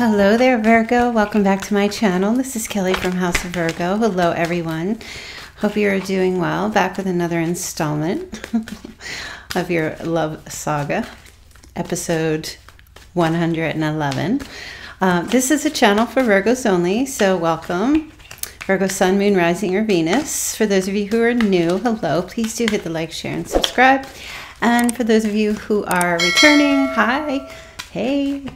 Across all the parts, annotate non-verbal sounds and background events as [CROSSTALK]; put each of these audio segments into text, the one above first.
Hello there, Virgo. Welcome back to my channel. This is Kelly from House of Virgo. Hello, everyone. Hope you're doing well. Back with another installment [LAUGHS] of your love saga, episode 111. Uh, this is a channel for Virgos only, so welcome. Virgo Sun, Moon, Rising, or Venus. For those of you who are new, hello. Please do hit the like, share, and subscribe. And for those of you who are returning, hi, hey,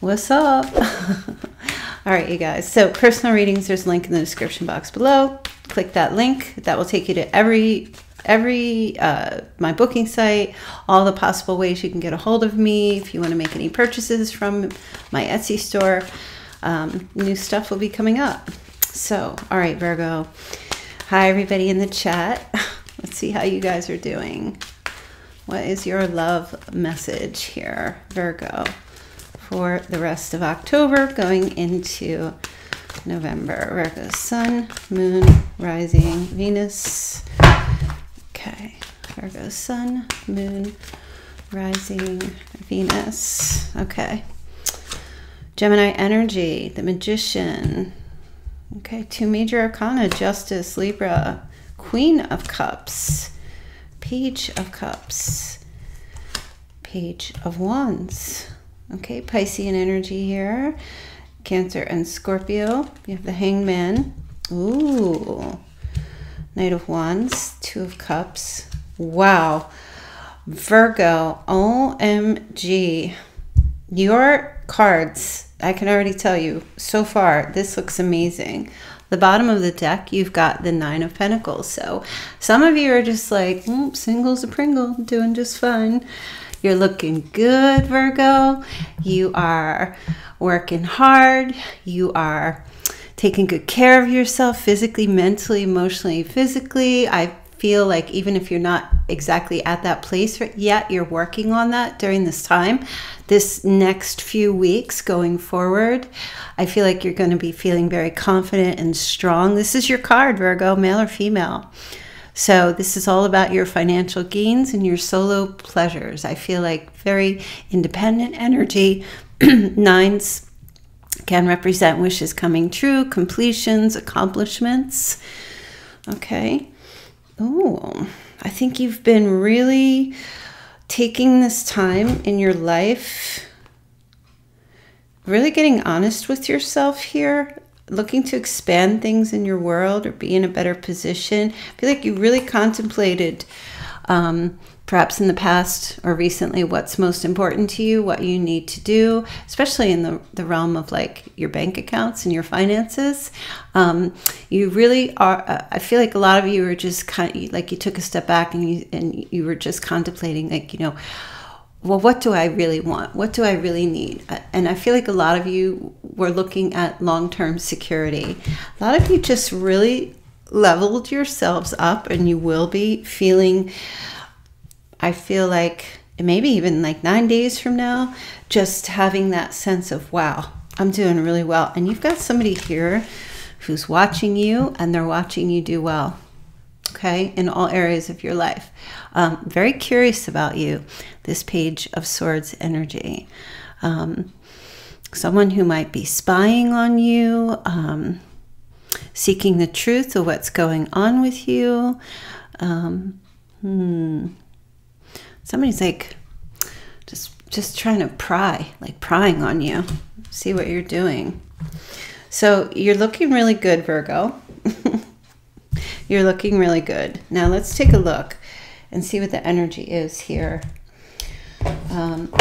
what's up? [LAUGHS] All right, you guys. So personal readings, there's a link in the description box below. Click that link. That will take you to every every uh, my booking site, all the possible ways you can get a hold of me if you want to make any purchases from my Etsy store. Um, new stuff will be coming up. So, all right, Virgo. Hi, everybody in the chat. [LAUGHS] Let's see how you guys are doing. What is your love message here, Virgo, for the rest of October going into November? Virgo, Sun, Moon, Rising, Venus. Okay, Virgo, Sun, Moon, Rising, Venus. Okay. Gemini energy, the Magician. Okay, two major arcana Justice, Libra, Queen of Cups, Page of Cups, Page of Wands. Okay, Piscean energy here. Cancer and Scorpio. You have the Hangman. Ooh. Knight of Wands, Two of Cups. Wow. Virgo, OMG. Your cards, I can already tell you, so far, this looks amazing. The bottom of the deck, you've got the Nine of Pentacles. So some of you are just like, mm, single's a Pringle, doing just fine. You're looking good, Virgo. You are working hard. You are taking good care of yourself physically, mentally, emotionally, physically. I feel like even if you're not exactly at that place yet, you're working on that during this time. This next few weeks going forward, I feel like you're going to be feeling very confident and strong. This is your card, Virgo, male or female. So, this is all about your financial gains and your solo pleasures. I feel like very independent energy. [CLEARS THROAT] Nines can represent wishes coming true, completions, accomplishments. Okay. Oh, I think you've been really taking this time in your life, really getting honest with yourself here, looking to expand things in your world or be in a better position. I feel like you really contemplated um, perhaps in the past or recently what's most important to you, what you need to do, especially in the, the realm of like your bank accounts and your finances. Um, you really are, uh, I feel like a lot of you are just kind of like you took a step back and you, and you were just contemplating, like, you know, well, what do I really want? What do I really need? Uh, and I feel like a lot of you were looking at long term security. A lot of you just really leveled yourselves up and you will be feeling I feel like maybe even like nine days from now, just having that sense of, wow, I'm doing really well. And you've got somebody here who's watching you and they're watching you do well, okay, in all areas of your life. Um, very curious about you, this page of swords energy. Um, someone who might be spying on you, um, seeking the truth of what's going on with you. Um, hmm somebody's like just just trying to pry, like prying on you, see what you're doing. So you're looking really good, Virgo. [LAUGHS] you're looking really good. Now let's take a look and see what the energy is here um,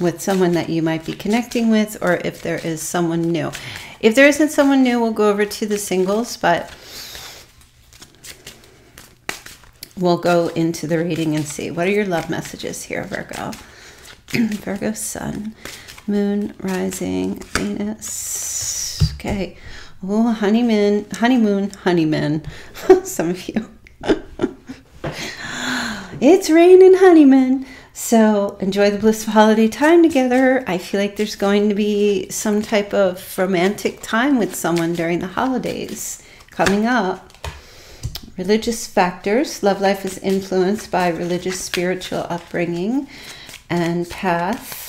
with someone that you might be connecting with, or if there is someone new. If there isn't someone new, we'll go over to the singles, but we'll go into the reading and see what are your love messages here, Virgo. [CLEARS THROAT] Virgo Sun, Moon, Rising, Venus. Okay. Oh, honeymoon, honeymoon, honeymoon. [LAUGHS] Some of you. [LAUGHS] it's raining honeymoon. So enjoy the blissful holiday time together. I feel like there's going to be some type of romantic time with someone during the holidays coming up. Religious factors. Love life is influenced by religious spiritual upbringing and path.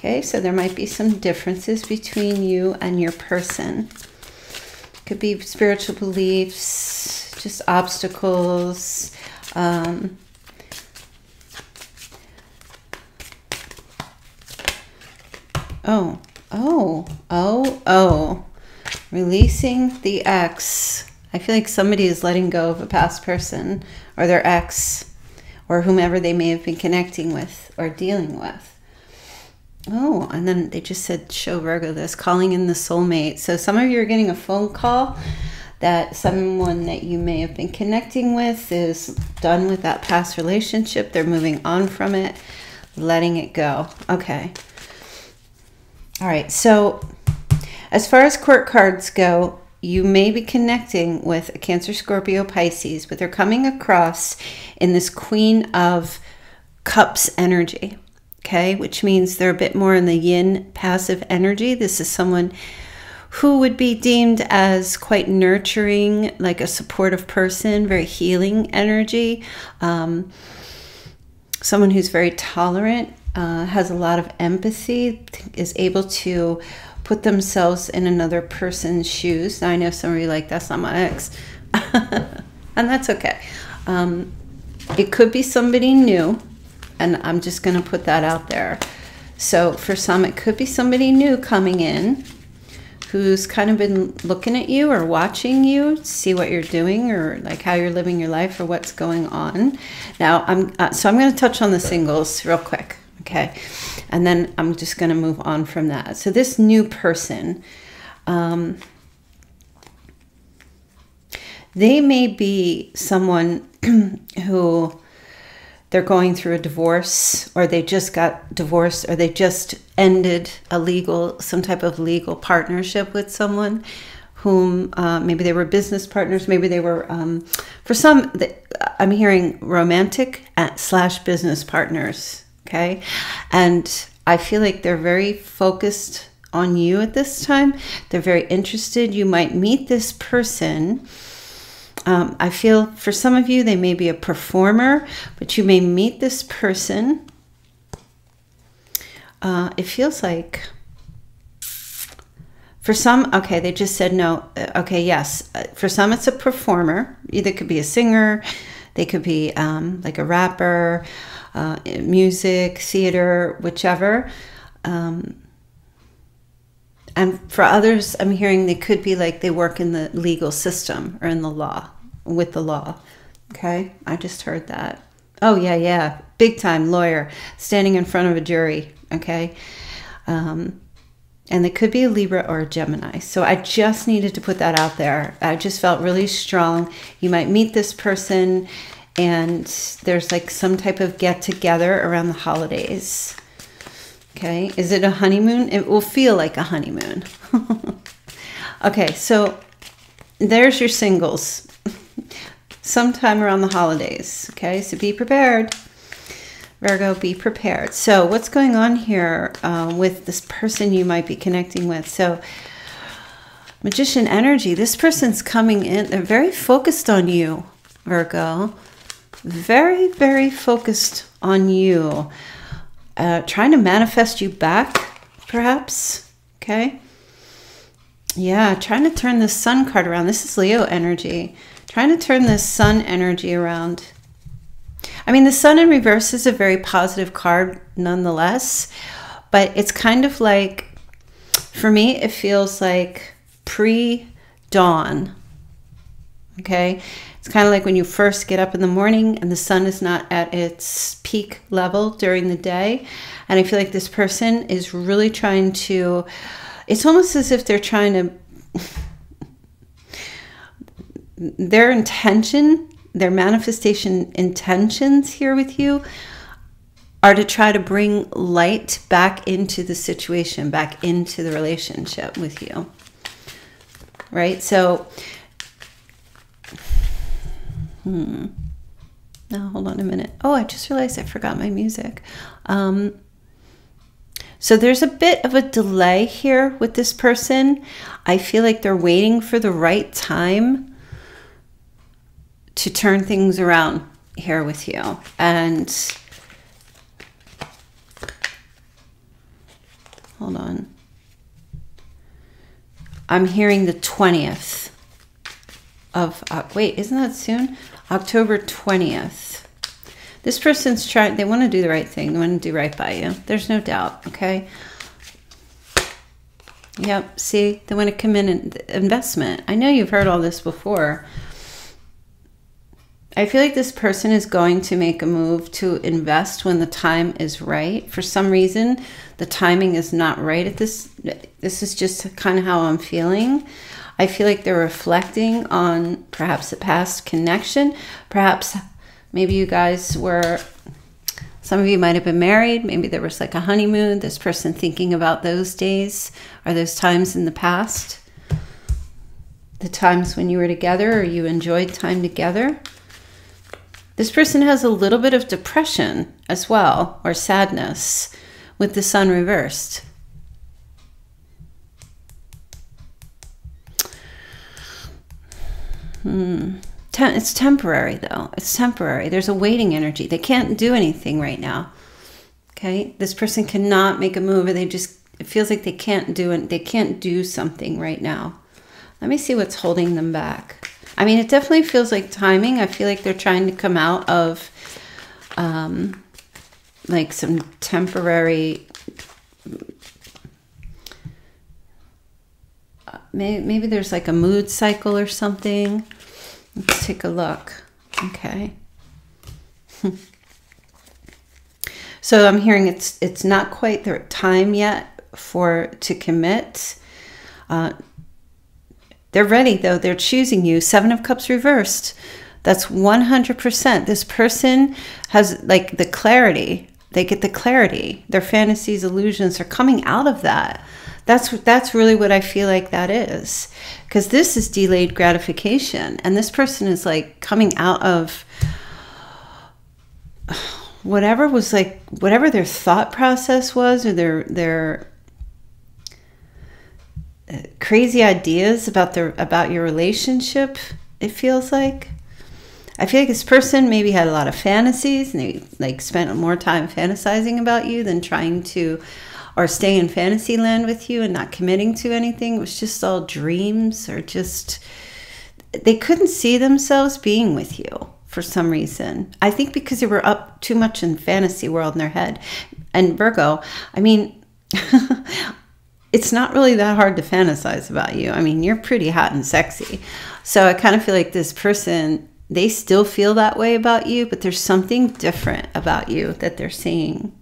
Okay, so there might be some differences between you and your person. Could be spiritual beliefs, just obstacles. Um, oh, oh, oh, oh. Releasing the ex. I feel like somebody is letting go of a past person or their ex or whomever they may have been connecting with or dealing with. Oh, and then they just said, show Virgo this, calling in the soulmate. So some of you are getting a phone call that someone that you may have been connecting with is done with that past relationship. They're moving on from it, letting it go. Okay. All right. So as far as court cards go, you may be connecting with a Cancer, Scorpio, Pisces, but they're coming across in this Queen of Cups energy okay, which means they're a bit more in the yin passive energy. This is someone who would be deemed as quite nurturing, like a supportive person, very healing energy. Um, someone who's very tolerant, uh, has a lot of empathy, is able to put themselves in another person's shoes. Now, I know some of you like, that's not my ex. [LAUGHS] and that's okay. Um, it could be somebody new and I'm just going to put that out there. So for some, it could be somebody new coming in who's kind of been looking at you or watching you, see what you're doing or like how you're living your life or what's going on. Now, I'm uh, so I'm going to touch on the singles real quick, okay, and then I'm just going to move on from that. So this new person. Um, they may be someone [CLEARS THROAT] who they're going through a divorce or they just got divorced or they just ended a legal some type of legal partnership with someone whom uh, maybe they were business partners maybe they were um, for some i'm hearing romantic slash business partners okay? And i feel like they're very focused on you at this time. They're very interested. You might meet this person um, I feel for some of you, they may be a performer, but you may meet this person. Uh, it feels like for some, okay, they just said no. Uh, okay, yes. Uh, for some, it's a performer. Either could be a singer, they could be um, like a rapper, uh, music, theater, whichever. Um, and for others, I'm hearing they could be like they work in the legal system or in the law, with the law. Okay, I just heard that. Oh, yeah, yeah. Big time lawyer standing in front of a jury. Okay. Um, and they could be a Libra or a Gemini. So I just needed to put that out there. I just felt really strong. You might meet this person, and there's like some type of get together around the holidays. Okay, is it a honeymoon? It will feel like a honeymoon. [LAUGHS] okay, so there's your singles. [LAUGHS] Sometime around the holidays. Okay, so be prepared. Virgo, be prepared. So, what's going on here uh, with this person you might be connecting with? So, magician energy, this person's coming in, they're very focused on you, Virgo. Very, very focused on you uh, trying to manifest you back, perhaps. Okay. Yeah, trying to turn the sun card around. This is Leo energy. Trying to turn this sun energy around. I mean, the sun in reverse is a very positive card nonetheless, but it's kind of like, for me, it feels like pre dawn. Okay. It's kind of like when you first get up in the morning and the sun is not at its peak level during the day. And I feel like this person is really trying to, it's almost as if they're trying to, their intention, their manifestation intentions here with you are to try to bring light back into the situation, back into the relationship with you. Right? So, Hmm. Now, hold on a minute. Oh, I just realized I forgot my music. Um, so there's a bit of a delay here with this person. I feel like they're waiting for the right time to turn things around here with you. And hold on. I'm hearing the 20th of, uh, wait, isn't that soon? October 20th. This person's trying, they want to do the right thing. They want to do right by you. There's no doubt, okay? Yep, see, they want to come in and investment. I know you've heard all this before. I feel like this person is going to make a move to invest when the time is right. For some reason, the timing is not right at this. This is just kind of how I'm feeling. I feel like they're reflecting on perhaps a past connection. Perhaps maybe you guys were, some of you might have been married. Maybe there was like a honeymoon. This person thinking about those days or those times in the past. The times when you were together or you enjoyed time together. This person has a little bit of depression as well, or sadness, with the sun reversed. Hmm. It's temporary, though. It's temporary. There's a waiting energy. They can't do anything right now. Okay, this person cannot make a move, or they just it feels like they can't do it. They can't do something right now. Let me see what's holding them back. I mean, it definitely feels like timing. I feel like they're trying to come out of um, like some temporary. Uh, maybe, maybe there's like a mood cycle or something. Let's take a look. Okay. [LAUGHS] so I'm hearing it's it's not quite the time yet for to commit. Uh, they're ready though. They're choosing you. Seven of Cups reversed. That's 100%. This person has like the clarity. They get the clarity. Their fantasies, illusions are coming out of that. That's that's really what I feel like that is. Cuz this is delayed gratification and this person is like coming out of whatever was like whatever their thought process was or their their uh, crazy ideas about their about your relationship it feels like i feel like this person maybe had a lot of fantasies and they like spent more time fantasizing about you than trying to or stay in fantasy land with you and not committing to anything it was just all dreams or just they couldn't see themselves being with you for some reason i think because they were up too much in fantasy world in their head and virgo i mean [LAUGHS] it's not really that hard to fantasize about you. I mean, you're pretty hot and sexy. So I kind of feel like this person, they still feel that way about you, but there's something different about you that they're seeing.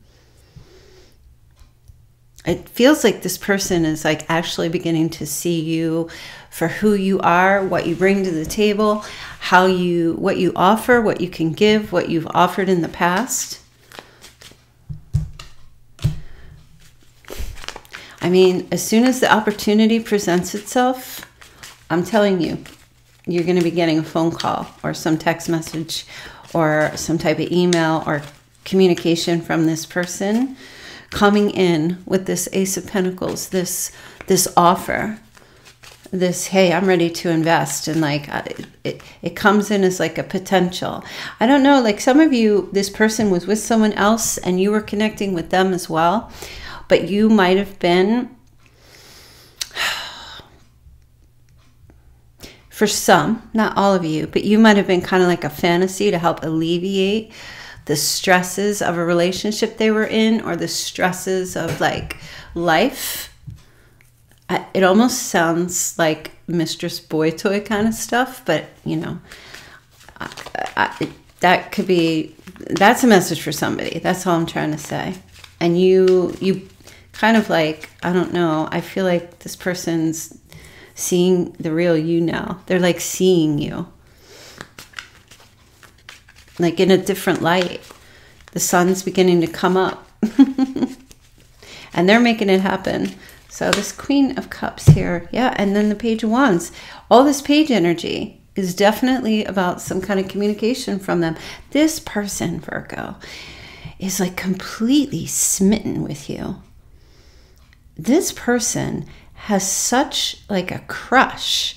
It feels like this person is like actually beginning to see you for who you are, what you bring to the table, how you what you offer, what you can give, what you've offered in the past. I mean, as soon as the opportunity presents itself, I'm telling you, you're going to be getting a phone call or some text message or some type of email or communication from this person coming in with this ace of pentacles this this offer this hey i'm ready to invest and like it, it, it comes in as like a potential. I don't know like some of you this person was with someone else and you were connecting with them as well but you might have been, [SIGHS] for some, not all of you, but you might have been kind of like a fantasy to help alleviate the stresses of a relationship they were in or the stresses of like life. It almost sounds like mistress boy toy kind of stuff, but you know, I, I, that could be that's a message for somebody. That's all I'm trying to say. And you you kind of like, I don't know, I feel like this person's seeing the real you now. They're like seeing you. Like in a different light. The sun's beginning to come up. [LAUGHS] and they're making it happen. So this Queen of Cups here, yeah, and then the Page of Wands. All this page energy is definitely about some kind of communication from them. This person, Virgo, is like completely smitten with you this person has such like a crush.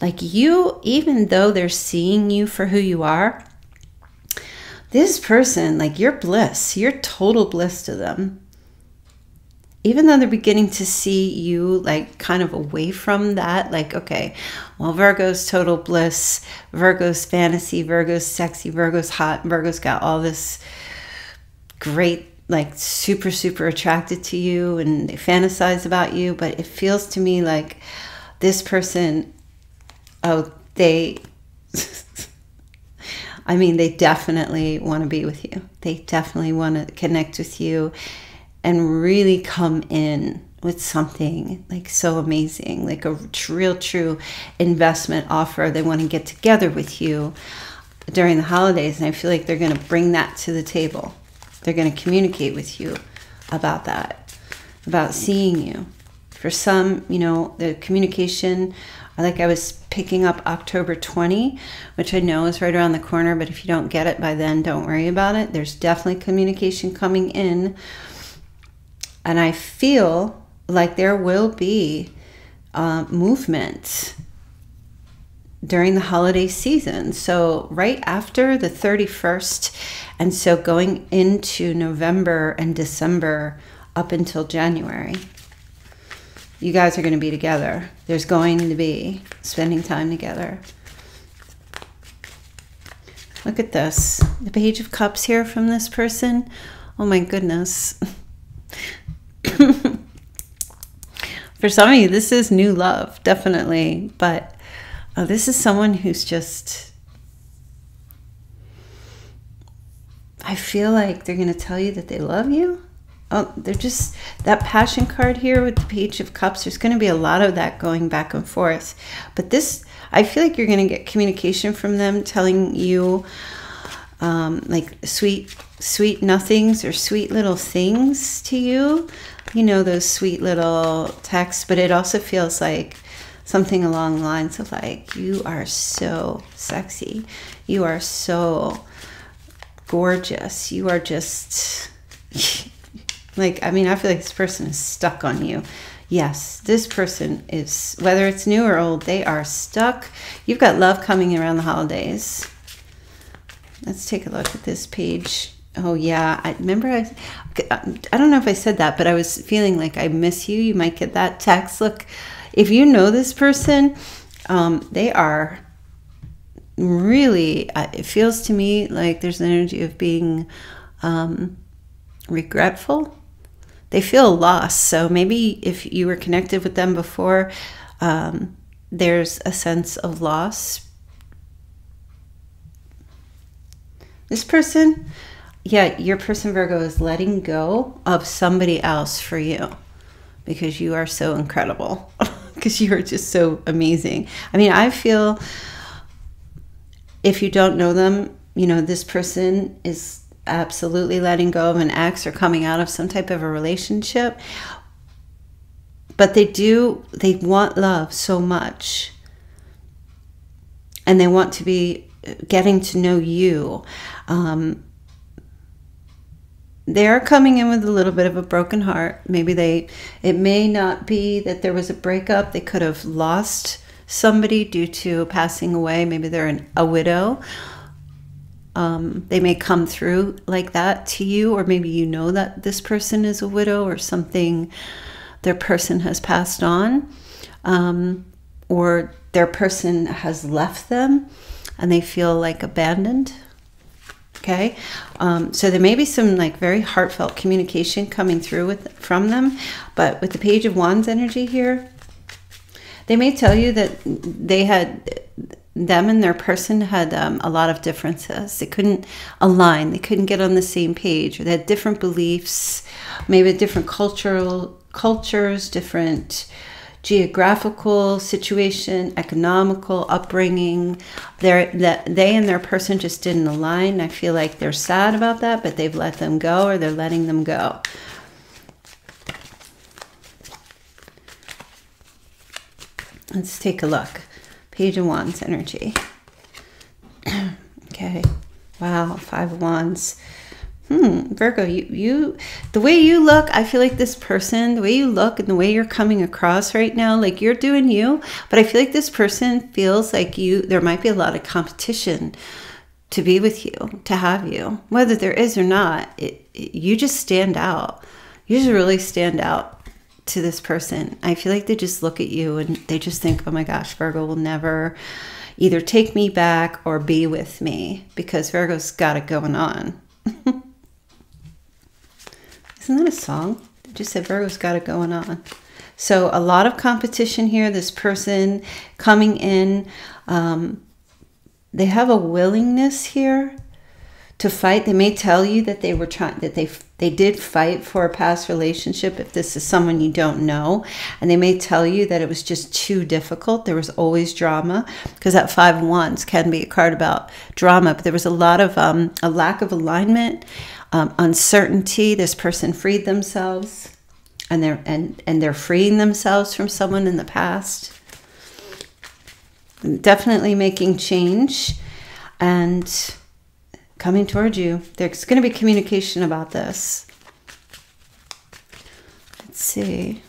Like you, even though they're seeing you for who you are, this person, like you're bliss, you're total bliss to them. even though they're beginning to see you like kind of away from that, like, okay, well, Virgo's total bliss, Virgo's fantasy, Virgo's sexy, Virgo's hot, Virgo's got all this great, like, super, super attracted to you and they fantasize about you. But it feels to me like this person, oh, they. [LAUGHS] I mean, they definitely want to be with you. They definitely want to connect with you and really come in with something like so amazing, like a real true investment offer. They want to get together with you during the holidays, and I feel like they're going to bring that to the table. They're going to communicate with you about that, about seeing you. For some, you know, the communication, like I was picking up October 20, which I know is right around the corner, but if you don't get it by then, don't worry about it. There's definitely communication coming in and I feel like there will be uh, movement during the holiday season. So, right after the 31st, and so going into November and December up until January, you guys are going to be together. There's going to be spending time together. Look at this the Page of Cups here from this person. Oh my goodness. [LAUGHS] For some of you, this is new love, definitely. But uh, this is someone who's just. I feel like they're going to tell you that they love you. Oh, they're just that passion card here with the Page of Cups. There's going to be a lot of that going back and forth. But this, I feel like you're going to get communication from them telling you um, like sweet, sweet nothings or sweet little things to you you know, those sweet little texts, but it also feels like something along the lines of like, you are so sexy. You are so gorgeous. You are just [LAUGHS] like, I mean, I feel like this person is stuck on you. Yes, this person is, whether it's new or old, they are stuck. You've got love coming around the holidays. Let's take a look at this page. Oh yeah, I remember. I, I don't know if I said that, but I was feeling like I miss you. You might get that text. Look, if you know this person, um, they are really. It feels to me like there's an energy of being um, regretful. They feel lost. So maybe if you were connected with them before, um, there's a sense of loss. This person yeah, your person Virgo is letting go of somebody else for you because you are so incredible. [LAUGHS] because you are just so amazing. I mean, I feel if you don't know them, you know, this person is absolutely letting go of an ex or coming out of some type of a relationship. But they do, they want love so much. And they want to be getting to know you. Um, they're coming in with a little bit of a broken heart. Maybe they, it may not be that there was a breakup. They could have lost somebody due to passing away. Maybe they're an, a widow. Um, they may come through like that to you, or maybe you know that this person is a widow or something, their person has passed on, um, or their person has left them and they feel like abandoned Okay, um, so there may be some like very heartfelt communication coming through with from them, but with the Page of Wands energy here, they may tell you that they had them and their person had um, a lot of differences. They couldn't align. They couldn't get on the same page. They had different beliefs, maybe different cultural cultures, different geographical situation, economical upbringing. They're, that they and their person just didn't align. I feel like they're sad about that, but they've let them go or they're letting them go. Let's take a look. Page of Wands energy. [CLEARS THROAT] okay. Wow, Five of Wands hmm, Virgo, you, you, the way you look, I feel like this person, the way you look and the way you're coming across right now, like you're doing you, but I feel like this person feels like you, there might be a lot of competition to be with you, to have you. Whether there is or not, it, it, you just stand out. You just really stand out. To this person. I feel like they just look at you and they just think, oh my gosh, Virgo will never either take me back or be with me because Virgo's got it going on. [LAUGHS] Isn't that a song? They just said Virgo's got it going on. So a lot of competition here. This person coming in, um, they have a willingness here to fight. They may tell you that they were trying that they they did fight for a past relationship if this is someone you don't know, and they may tell you that it was just too difficult. There was always drama because that five wands can be a card about drama, but there was a lot of um, a lack of alignment, um, uncertainty. This person freed themselves, and they're and and they're freeing themselves from someone in the past. Definitely making change, and coming towards you. There's going to be communication about this. Let's see.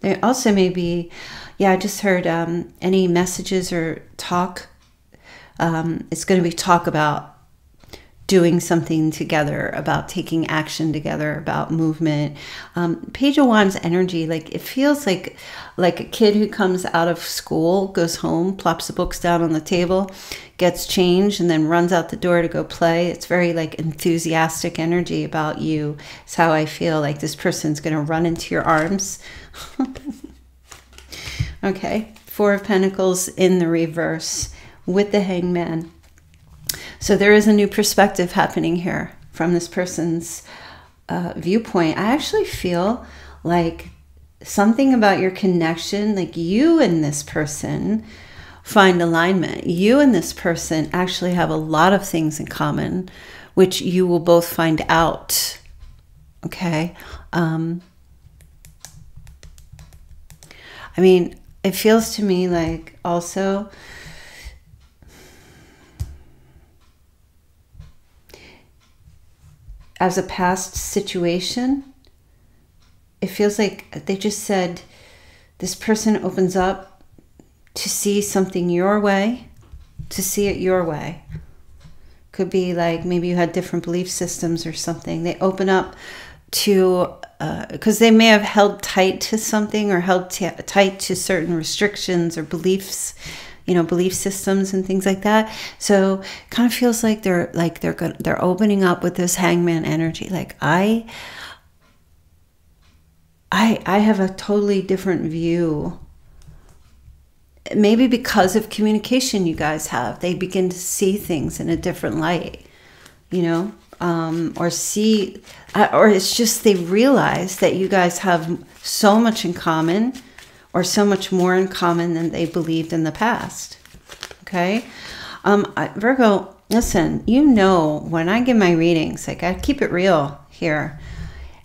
There also may be, yeah, I just heard um, any messages or talk. Um, it's going to be talk about doing something together, about taking action together, about movement. Um, Page of Wands energy, like it feels like like a kid who comes out of school, goes home, plops the books down on the table, gets changed, and then runs out the door to go play. It's very like enthusiastic energy about you. It's how I feel like this person's to run into your arms. [LAUGHS] okay, Four of Pentacles in the reverse with the Hangman. So there is a new perspective happening here from this person's uh, viewpoint. I actually feel like something about your connection, like you and this person find alignment. You and this person actually have a lot of things in common, which you will both find out. Okay. Um, I mean, it feels to me like also as a past situation, it feels like they just said this person opens up to see something your way, to see it your way. Could be like maybe you had different belief systems or something. They open up to, because uh, they may have held tight to something or held tight to certain restrictions or beliefs you know belief systems and things like that. So kind of feels like they're like they're good they're opening up with this hangman energy. Like i i i have a totally different view. Maybe because of communication you guys have they begin to see things in a different light you know? Um, or see uh, or it's just they realize that you guys have so much in common or so much more in common than they believed in the past. Okay? Um, Virgo, listen, you know, when I give my readings, like I keep it real here,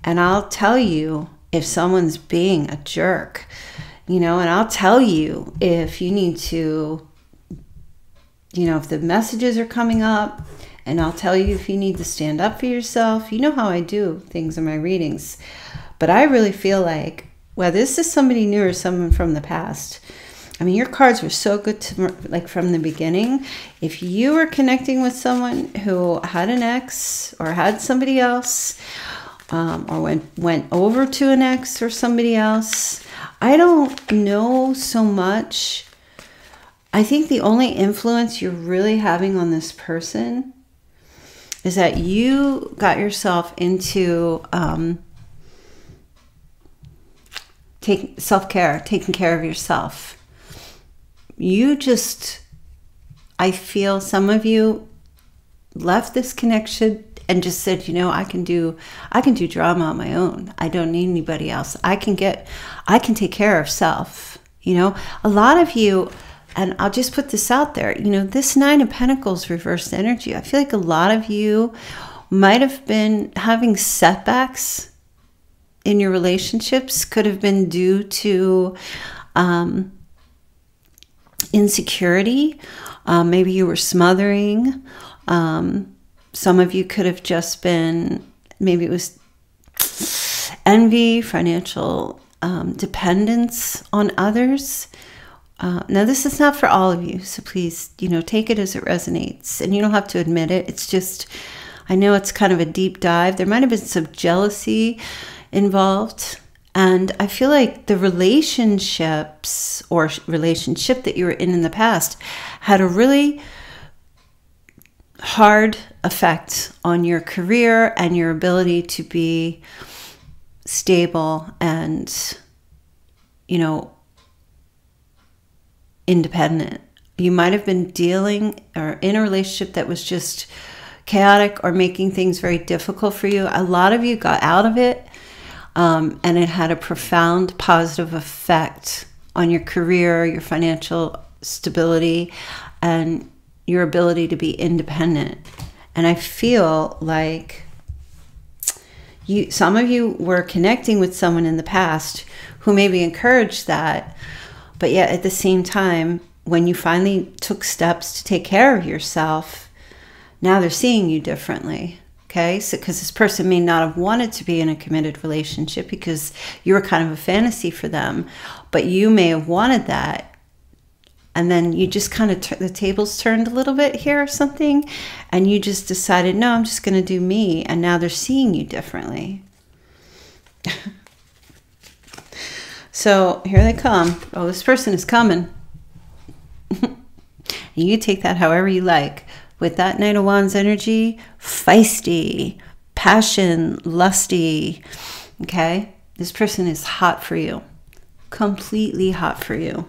and I'll tell you if someone's being a jerk, you know, and I'll tell you if you need to, you know, if the messages are coming up, and I'll tell you if you need to stand up for yourself. You know how I do things in my readings. But I really feel like whether this is somebody new or someone from the past. I mean, your cards were so good to like from the beginning. If you were connecting with someone who had an ex or had somebody else, um, or went went over to an ex or somebody else, I don't know so much. I think the only influence you're really having on this person is that you got yourself into um, take self-care taking care of yourself. You just i feel some of you left this connection and just said you know i can do i can do drama on my own. I don't need anybody else. I can get i can take care of self. You know a lot of you and i'll just put this out there you know this nine of pentacles reversed energy. I feel like a lot of you might have been having setbacks in your relationships could have been due to um, insecurity. Um, maybe you were smothering. Um, some of you could have just been, maybe it was envy, financial um, dependence on others. Uh, now, this is not for all of you, so please, you know, take it as it resonates. And you don't have to admit it. It's just, I know it's kind of a deep dive. There might have been some jealousy involved. And I feel like the relationships or relationship that you were in in the past had a really hard effect on your career and your ability to be stable and, you know, independent. You might have been dealing or in a relationship that was just chaotic or making things very difficult for you. A lot of you got out of it um, and it had a profound positive effect on your career, your financial stability, and your ability to be independent. And I feel like you some of you were connecting with someone in the past who maybe encouraged that, but yet at the same time, when you finally took steps to take care of yourself, now they're seeing you differently. Okay, so because this person may not have wanted to be in a committed relationship because you were kind of a fantasy for them, but you may have wanted that. And then you just kind of the tables turned a little bit here or something and you just decided no i'm just going to do me and now they're seeing you differently. [LAUGHS] So here they come. Oh this person is coming. [LAUGHS] You take that however you like with that knight of wands energy feisty passion lusty okay this person is hot for you completely hot for you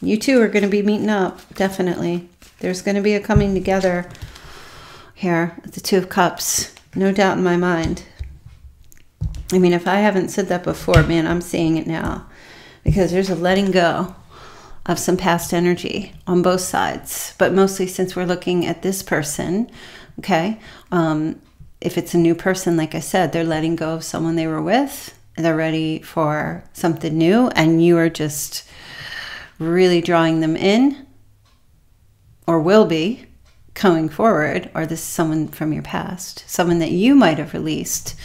You two are going to be meeting up, definitely. There's going to be a coming together here at the Two of Cups. No doubt in my mind. I mean, if I haven't said that before, man, I'm seeing it now. Because there's a letting go of some past energy on both sides. But mostly since we're looking at this person, okay? Um, if it's a new person, like I said, they're letting go of someone they were with. They're ready for something new. And you are just really drawing them in or will be going forward, or this is someone from your past, someone that you might have released,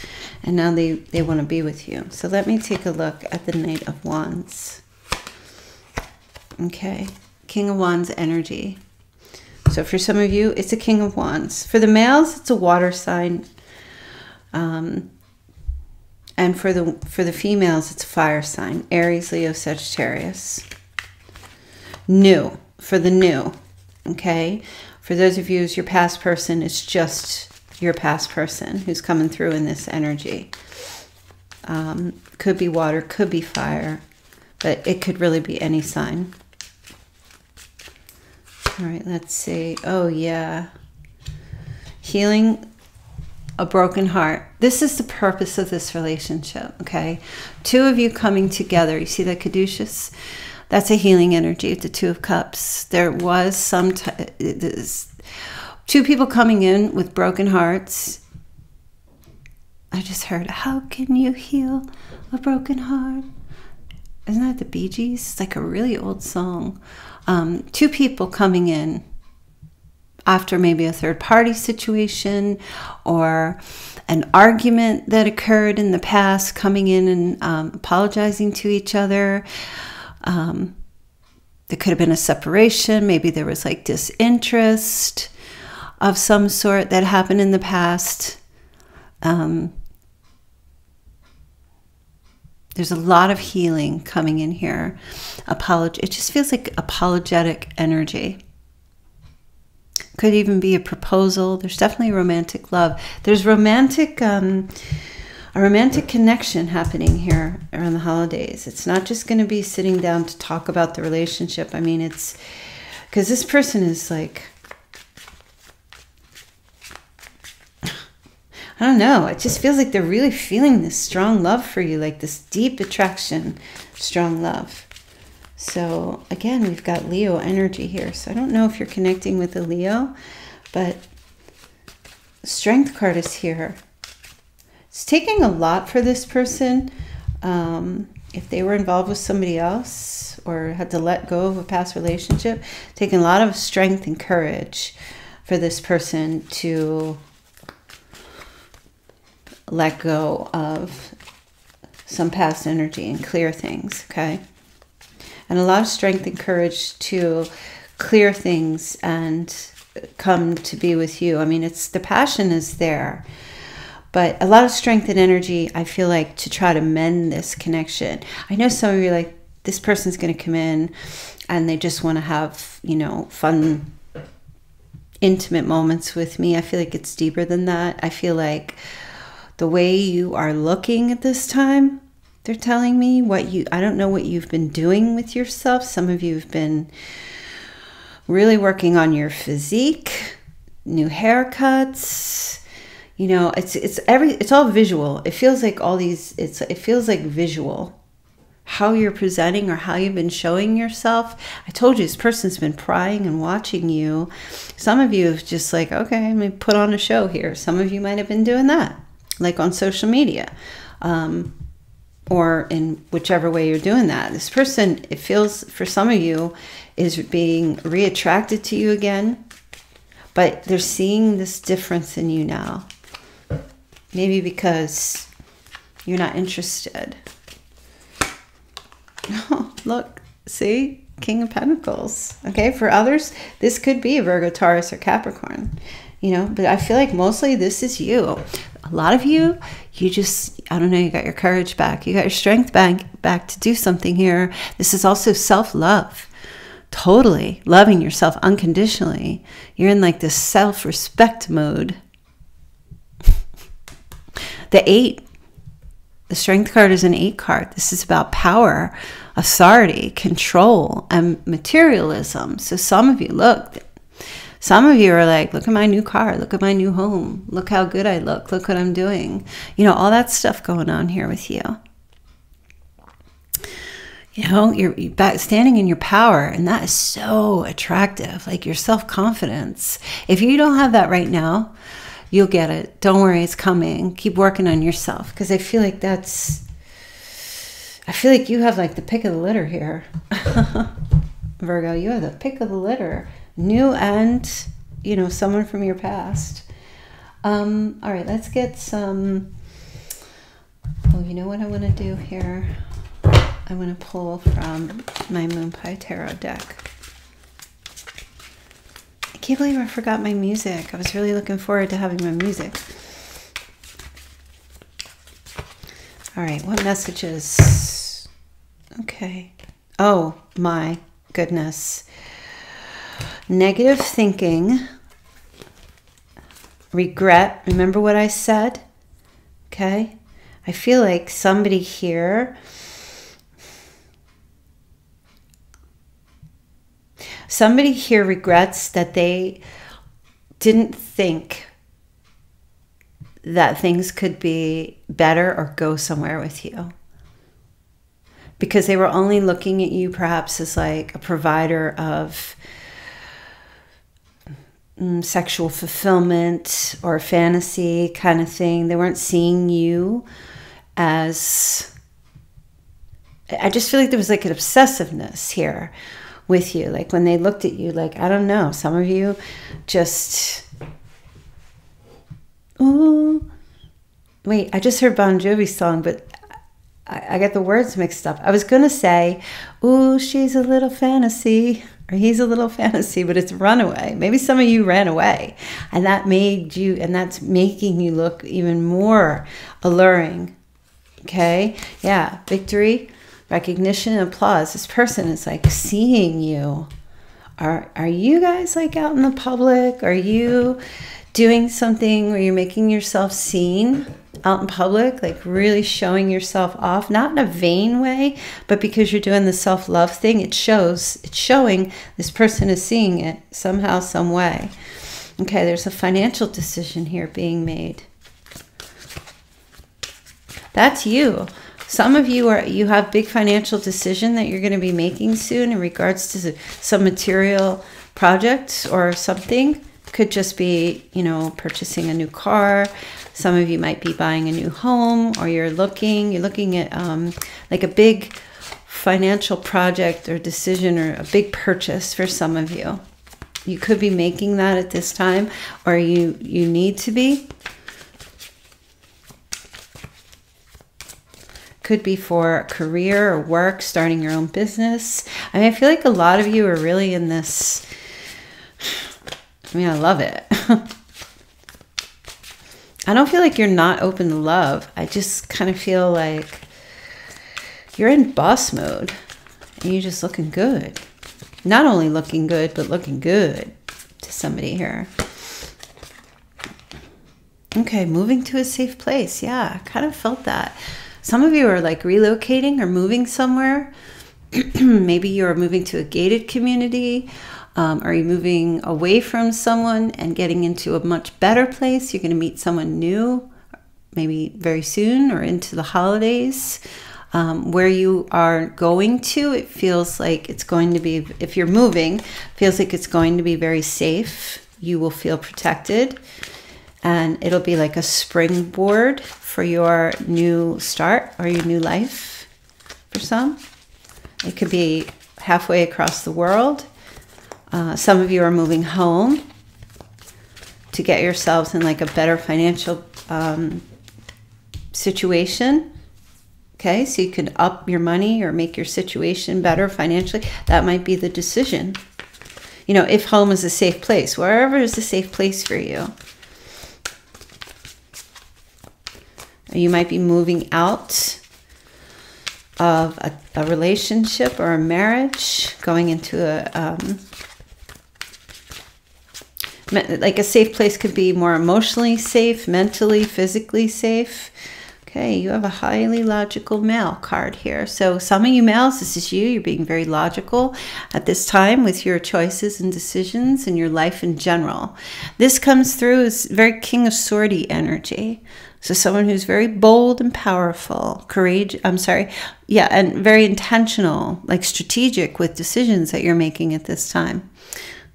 and now they, they want to be with you. So let me take a look at the Knight of Wands. Okay, King of Wands energy. So for some of you, it's a King of Wands. For the males, it's a water sign. Um, and for the for the females, it's a fire sign. Aries, Leo, Sagittarius new for the new. Okay. For those of you who's your past person, it's just your past person who's coming through in this energy. Um, could be water, could be fire, but it could really be any sign. All right, let's see. Oh, yeah. Healing a broken heart. This is the purpose of this relationship, okay? Two of you coming together. You see that caduceus? That's a healing energy, the Two of Cups. There was some two people coming in with broken hearts. I just heard, How can you heal a broken heart? Isn't that the Bee Gees? It's like a really old song. Um, two people coming in after maybe a third party situation or an argument that occurred in the past, coming in and um, apologizing to each other. Um, there could have been a separation. Maybe there was like disinterest of some sort that happened in the past. Um, there's a lot of healing coming in here. Apolog- it just feels like apologetic energy. Could even be a proposal. There's definitely romantic love. There's romantic. Um, a romantic connection happening here around the holidays. It's not just going to be sitting down to talk about the relationship. I mean, it's because this person is like, don't know. It just feels like they're really feeling this strong love for you, like this deep attraction, strong love. So, again, we've got Leo energy here. So, I don't know if you're connecting with a Leo, but Strength card is here. It's taking a lot for this person. Um, if they were involved with somebody else or had to let go of a past relationship, taking a lot of strength and courage for this person to let go of some past energy and clear things, okay? And a lot of strength and courage to clear things and come to be with you. I mean, it's the passion is there, but a lot of strength and energy, I feel like, to try to mend this connection. I know some of you like, this person's going to come in and they just want to have, you know, fun, intimate moments with me. I feel like it's deeper than that. I feel like the way you are looking at this time, they're telling me what you, I don't know what you've been doing with yourself. Some of you have been really working on your physique, new haircuts. You know, it's it's every it's all visual. It feels like all these it's it feels like visual. How you're presenting or how you've been showing yourself. I told you this person's been prying and watching you. Some of you have just like, okay, me put on a show here. Some of you might have been doing that, like on social media. Um, or in whichever way you're doing that. This person, it feels for some of you, is being reattracted to you again, but they're seeing this difference in you now. Maybe because you're not interested. Oh, [LAUGHS] look, see? King of Pentacles. Okay, for others, this could be Virgo, Taurus, or Capricorn. You know, but I feel like mostly this is you. A lot of you, you just, I don't know, you got your courage back. You got your strength back, back to do something here. This is also self love totally loving yourself unconditionally. You're in like this self respect mode. [LAUGHS] the eight, the strength card is an eight card. This is about power, authority, control, and materialism. So some of you, look, some of you are like, look at my new car, look at my new home, look how good I look, look what I'm doing. You know, all that stuff going on here with you. You know you're back standing in your power and that is so attractive like your self-confidence. If you don't have that right now you'll get it. Don't worry it's coming. Keep working on yourself because i feel like that's i feel like you have like the pick of the litter here. [LAUGHS] Virgo you have the pick of the litter new and you know someone from your past um all right let's get some oh you know what i want to do here I want to pull from my Moon Pie Tarot deck. I can't believe I forgot my music. I was really looking forward to having my music. All right, what messages? Okay. Oh my goodness. Negative thinking, regret. Remember what I said? Okay. I feel like somebody here Somebody here regrets that they didn't think that things could be better or go somewhere with you. Because they were only looking at you perhaps as like a provider of mm, sexual fulfillment or fantasy kind of thing. They weren't seeing you as. I just feel like there was like an obsessiveness here with you. Like when they looked at you, like, I don't know, some of you just, ooh. Wait, I just heard Bon Jovi's song, but I, I get the words mixed up. I was going to say, ooh, she's a little fantasy he's a little [LAUGHS] fantasy, but it's runaway. Maybe some of you ran away and that made you, and that's making you look even more alluring. Okay. Yeah. Victory recognition and applause. This person is like seeing you. Are are you guys like out in the public? Are you doing something where you're making yourself seen out in public, like really showing yourself off, not in a vain way, but because you're doing the self-love thing, it shows, it's showing this person is seeing it somehow, some way. Okay, there's a financial decision here being made. That's you. Some of you are you have big financial decision that you're going to be making soon in regards to some material project or something. Could just be, you know, purchasing a new car. Some of you might be buying a new home, or you're looking, you're looking at um, like a big financial project or decision or a big purchase for some of you. You could be making that at this time, or you you need to be could be for career or work, starting your own business. I mean, I feel like a lot of you are really in this. I mean, I love it. [LAUGHS] I don't feel like you're not open to love. I just kind of feel like you're in boss mode and you're just looking good. Not only looking good, but looking good to somebody here. Okay, moving to a safe place. Yeah, kind of felt that. Some of you are like relocating or moving somewhere. [CLEARS THROAT] Maybe you're moving to a gated community. Um, are you moving away from someone and getting into a much better place? You're going to meet someone new, maybe very soon or into the holidays. Um, where you are going to, it feels like it's going to be, if you're moving, feels like it's going to be very safe. You will feel protected and it'll be like a springboard for your new start or your new life for some. It could be halfway across the world. Uh, some of you are moving home to get yourselves in like a better financial um, situation Okay, so you can up your money or make your situation better financially. That might be the decision. You know, if home is a safe place, wherever is a safe place for you. You might be moving out of a, a relationship or a marriage, going into a, um, like a safe place could be more emotionally safe, mentally, physically safe. Okay, you have a highly logical male card here. So some of you males, this is you. You're being very logical at this time with your choices and decisions and your life in general. This comes through as very King of Swordy energy. So someone who's very bold and powerful, courage, I'm sorry, yeah, and very intentional, like strategic with decisions that you're making at this time.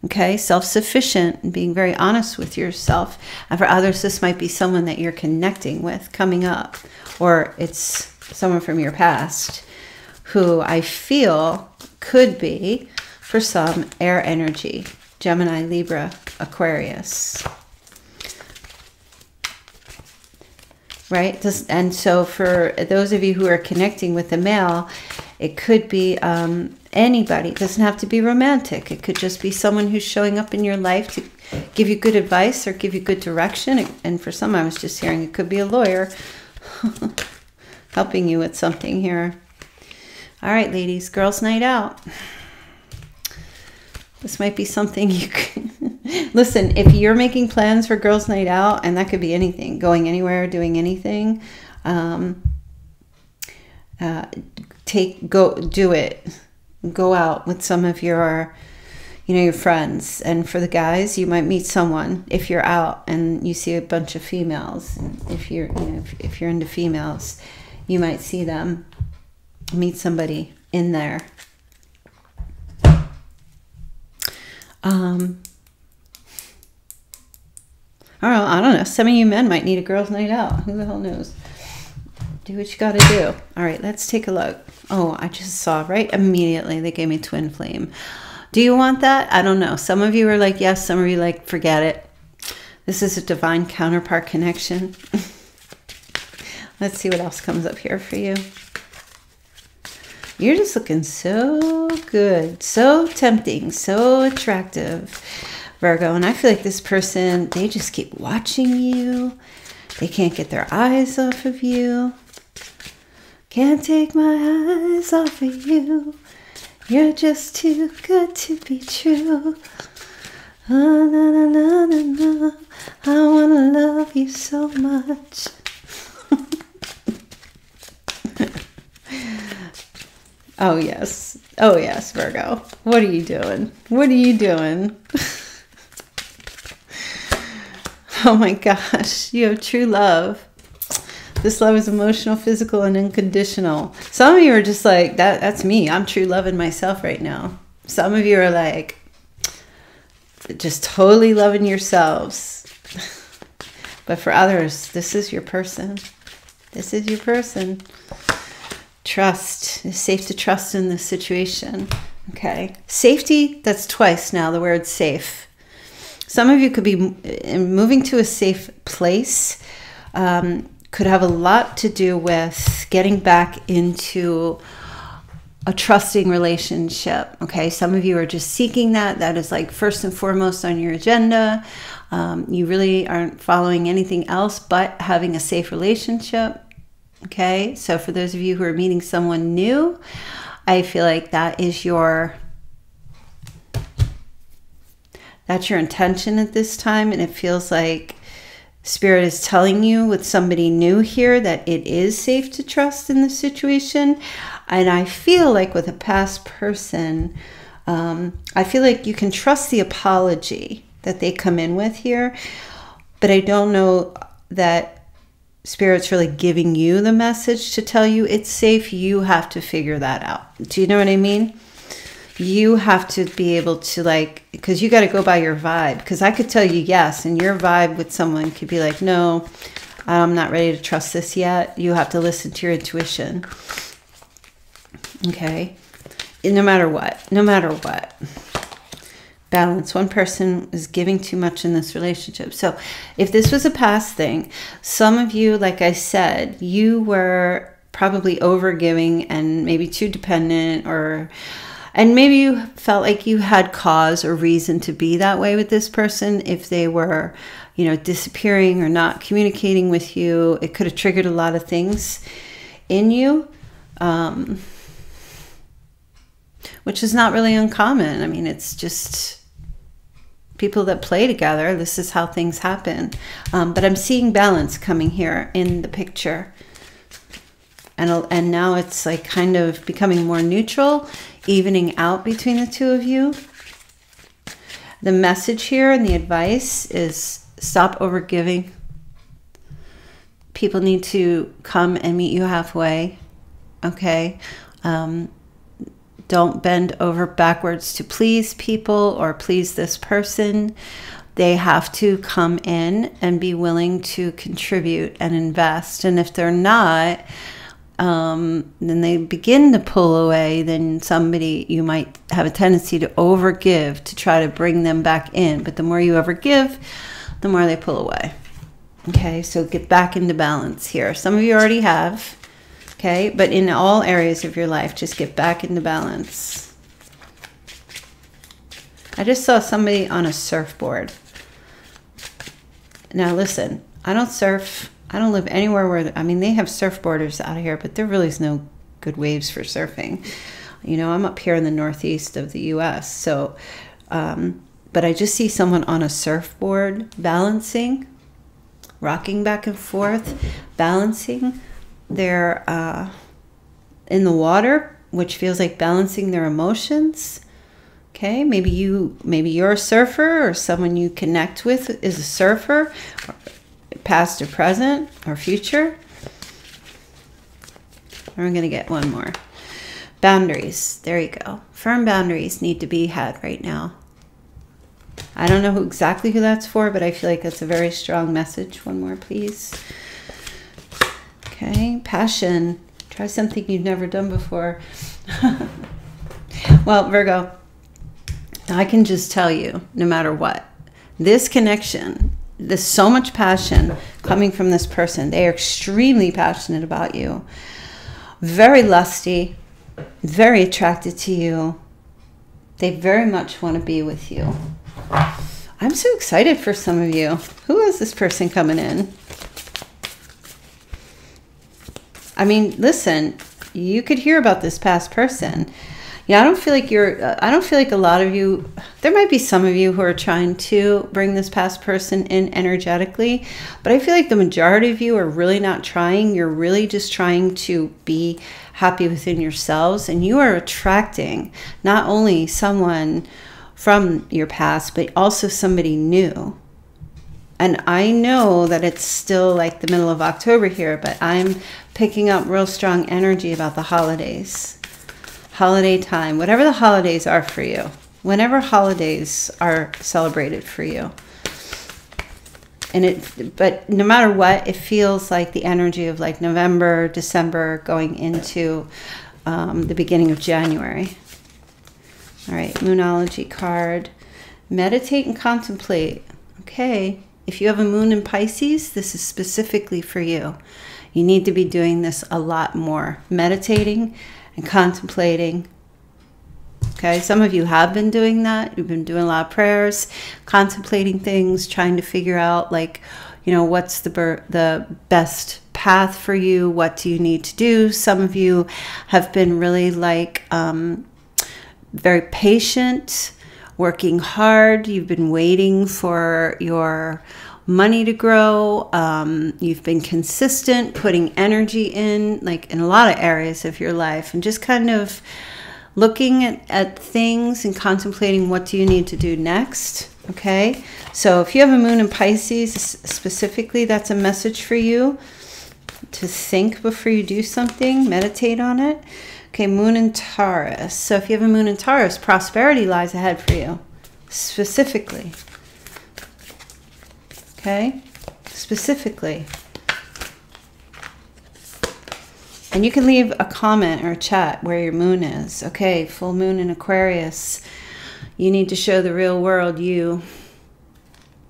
Okay, self sufficient and being very honest with yourself. And for others, this might be someone that you're connecting with coming up, or it's someone from your past who I feel could be, for some, air energy Gemini, Libra, Aquarius. Right? And so, for those of you who are connecting with the male, it could be um, anybody. It doesn't have to be romantic. It could just be someone who's showing up in your life to give you good advice or give you good direction. And for some, I was just hearing it could be a lawyer [LAUGHS] helping you with something here. All right, ladies, girls' night out. This might be something you can [LAUGHS] listen. If you're making plans for girls' night out, and that could be anything, going anywhere, doing anything, um, uh, take go do it go out with some of your you know your friends and for the guys you might meet someone if you're out and you see a bunch of females if you're you know if, if you're into females you might see them meet somebody in there um I don't know, I don't know. Some of you men might need a girls' night out. Who the hell knows? Do what you got to do. All right, let's take a look. Oh, I just saw right immediately they gave me twin flame. Do you want that? I don't know. Some of you are like, yes. Some of you like, forget it. This is a divine counterpart connection. [LAUGHS] Let's see what else comes up here for you. You're just looking so good, so tempting, so attractive, Virgo. And I feel like this person, they just keep watching you. They can't get their eyes off of you. Can't take my eyes off of you. You're just too good to be true. Oh, na, na, na, na, na. I wanna love you so much. [LAUGHS] oh, yes. Oh, yes, Virgo. What are you doing? What are you doing? [LAUGHS] oh my gosh, you have true love. This love is emotional, physical, and unconditional. Some of you are just like, that that's me. I'm true loving myself right now. Some of you are like, just totally loving yourselves. [LAUGHS] but for others, this is your person. This is your person. Trust. It's safe to trust in this situation. Okay. Safety, that's twice now, the word safe. Some of you could be moving to a safe place. Um, could have a lot to do with getting back into a trusting relationship. Okay, some of you are just seeking that. That is like first and foremost on your agenda. Um, you really aren't following anything else but having a safe relationship. Okay, so for those of you who are meeting someone new, I feel like that is your that's your intention at this time and it feels like spirit is telling you with somebody new here that it is safe to trust in the situation. And i feel like with a past person um, i feel like you can trust the apology that they come in with here. But i don't know that spirit's really giving you the message to tell you it's safe. You have to figure that out. Do you know what i mean you have to be able to like because you got to go by your vibe. Because i could tell you yes and your vibe with someone could be like no i'm not ready to trust this yet. You have to listen to your intuition. Okay? No matter what no matter what. Balance. One person is giving too much in this relationship. So if this was a past thing some of you like i said you were probably over giving and maybe too dependent or and maybe you felt like you had cause or reason to be that way with this person if they were, you know, disappearing or not communicating with you. It could have triggered a lot of things in you, um, which is not really uncommon. I mean, it's just people that play together. This is how things happen. Um, but I'm seeing balance coming here in the picture. And, and now it's like kind of becoming more neutral evening out between the two of you. The message here and the advice is stop overgiving. People need to come and meet you halfway. Okay. Um, don't bend over backwards to please people or please this person. They have to come in and be willing to contribute and invest. And if they're not, um, then they begin to pull away, then somebody you might have a tendency to overgive to try to bring them back in. But the more you overgive, the more they pull away. Okay, so get back into balance here. Some of you already have, okay, but in all areas of your life, just get back into balance. I just saw somebody on a surfboard. Now, listen, I don't surf. I don't live anywhere where, I mean, they have surfboarders out here, but there really is no good waves for surfing. You know, I'm up here in the northeast of the US. So, um, but I just see someone on a surfboard balancing, rocking back and forth, balancing. They're uh, in the water, which feels like balancing their emotions. Okay, maybe you maybe you're a surfer or someone you connect with is a surfer past or present or future. We're going to get one more. Boundaries. There you go. Firm boundaries need to be had right now. I don't know who exactly who that's for, but I feel like that's a very strong message. One more, please. Okay, passion. Try something you've never done before. [LAUGHS] well, Virgo, I can just tell you, no matter what, this connection there's so much passion coming from this person. They are extremely passionate about you, very lusty, very attracted to you. They very much want to be with you. I'm so excited for some of you. Who is this person coming in? I mean, listen, you could hear about this past person yeah, I don't feel like you're, uh, I don't feel like a lot of you, there might be some of you who are trying to bring this past person in energetically, but I feel like the majority of you are really not trying. You're really just trying to be happy within yourselves, and you are attracting not only someone from your past, but also somebody new. And I know that it's still like the middle of October here, but I'm picking up real strong energy about the holidays holiday time, whatever the holidays are for you, whenever holidays are celebrated for you. And it, but no matter what, it feels like the energy of like November, December, going into um, the beginning of January. All right, Moonology card. Meditate and contemplate. Okay, if you have a moon in Pisces, this is specifically for you. You need to be doing this a lot more, meditating and contemplating. Okay, some of you have been doing that. You've been doing a lot of prayers, contemplating things, trying to figure out like, you know, what's the the best path for you? What do you need to do? Some of you have been really like um, very patient, working hard. You've been waiting for your money to grow. Um, you've been consistent, putting energy in, like in a lot of areas of your life, and just kind of looking at, at things and contemplating what do you need to do next. Okay, so if you have a moon in Pisces specifically, that's a message for you to think before you do something, meditate on it. Okay, moon in Taurus. So if you have a moon in Taurus, prosperity lies ahead for you, specifically. Okay, specifically. And you can leave a comment or a chat where your moon is. Okay, full moon in Aquarius. You need to show the real world you.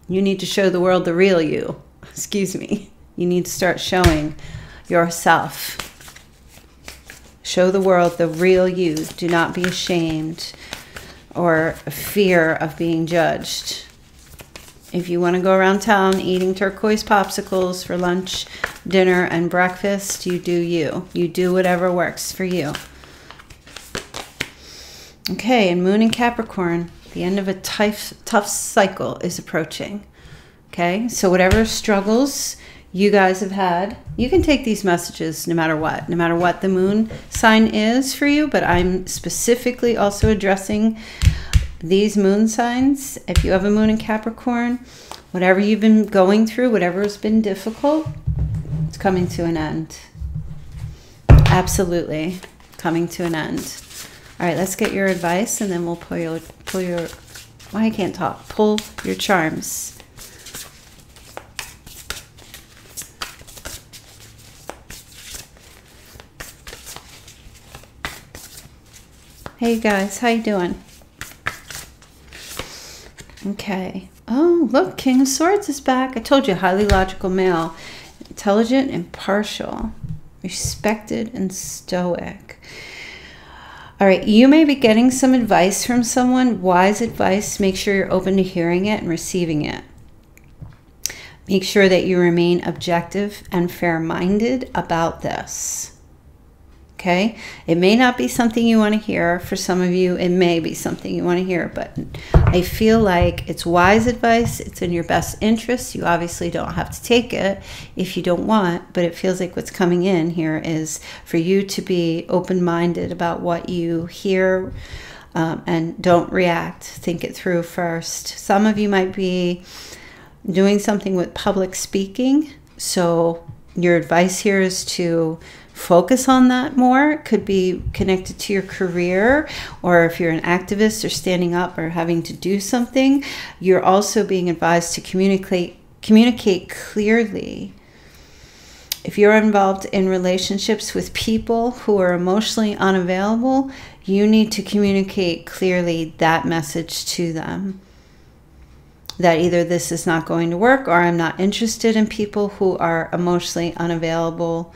You need to show the world the real you. [LAUGHS] Excuse me. You need to start showing yourself. Show the world the real you. Do not be ashamed or fear of being judged. If you want to go around town eating turquoise popsicles for lunch, dinner, and breakfast, you do you. You do whatever works for you. Okay, and Moon in Capricorn, the end of a tough, tough cycle is approaching. Okay, so whatever struggles you guys have had. You can take these messages no matter what, no matter what the moon sign is for you, but I'm specifically also addressing these moon signs. If you have a moon in Capricorn, whatever you've been going through, whatever has been difficult, it's coming to an end. Absolutely coming to an end. All right, let's get your advice and then we'll pull your, pull your, well, I can't talk, pull your charms. Hey guys, how you doing? Okay. Oh, look, King of Swords is back. I told you, highly logical male, intelligent, impartial, respected, and stoic. All right, you may be getting some advice from someone, wise advice. Make sure you're open to hearing it and receiving it. Make sure that you remain objective and fair minded about this. Okay. It may not be something you want to hear. For some of you, it may be something you want to hear, but I feel like it's wise advice. It's in your best interest. You obviously don't have to take it if you don't want, but it feels like what's coming in here is for you to be open minded about what you hear um, and don't react. Think it through first. Some of you might be doing something with public speaking. So, your advice here is to focus on that more. Could be connected to your career, or if you're an activist or standing up or having to do something, you're also being advised to communicate communicate clearly. If you're involved in relationships with people who are emotionally unavailable, you need to communicate clearly that message to them. That either this is not going to work or I'm not interested in people who are emotionally unavailable